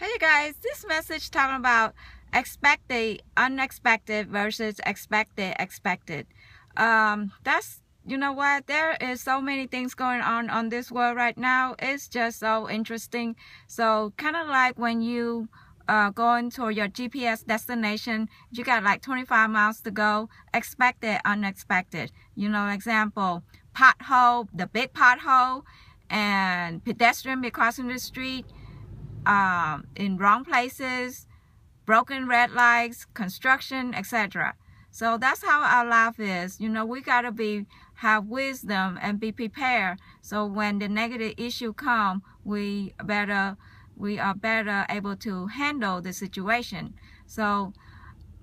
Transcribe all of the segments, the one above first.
Hey guys, this message talking about expected, unexpected versus expected, expected. Um, that's, you know what, there is so many things going on on this world right now. It's just so interesting. So kind of like when you uh, going to your GPS destination, you got like 25 miles to go, expected, unexpected. You know, example, pothole, the big pothole, and pedestrian be crossing the street, um, in wrong places, broken red lights, construction, etc. So that's how our life is. You know, we gotta be have wisdom and be prepared. So when the negative issue come, we better we are better able to handle the situation. So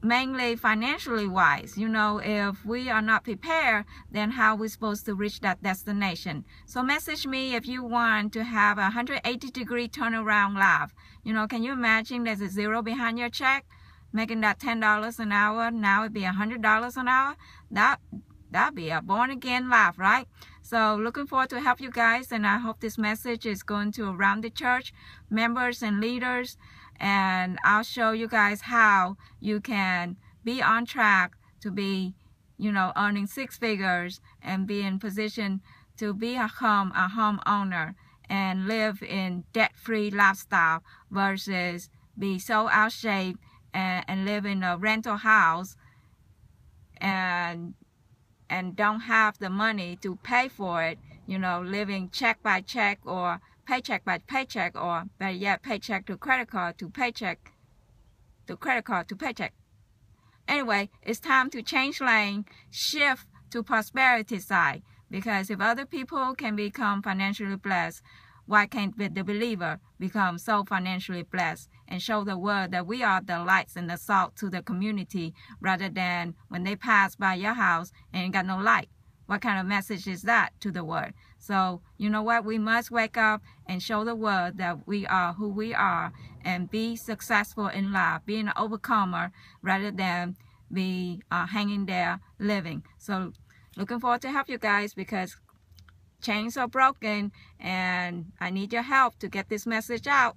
mainly financially wise. You know, if we are not prepared, then how are we supposed to reach that destination? So message me if you want to have a 180 degree turnaround life. You know, can you imagine there's a zero behind your check? Making that $10 an hour, now it'd be $100 an hour. That that'd be a born again life, right? So looking forward to help you guys and I hope this message is going to around the church, members and leaders and I'll show you guys how you can be on track to be, you know, earning six figures and be in position to be a home, a homeowner and live in debt-free lifestyle versus be so out shape and, and live in a rental house and and don't have the money to pay for it, you know, living check by check or paycheck by paycheck or better yet paycheck to credit card to paycheck to credit card to paycheck. Anyway, it's time to change lane, shift to prosperity side because if other people can become financially blessed, why can't the believer become so financially blessed and show the world that we are the lights and the salt to the community rather than when they pass by your house and got no light? What kind of message is that to the world? So, you know what? We must wake up and show the world that we are who we are and be successful in life, being an overcomer rather than be uh, hanging there living. So, looking forward to help you guys because chains are broken and I need your help to get this message out.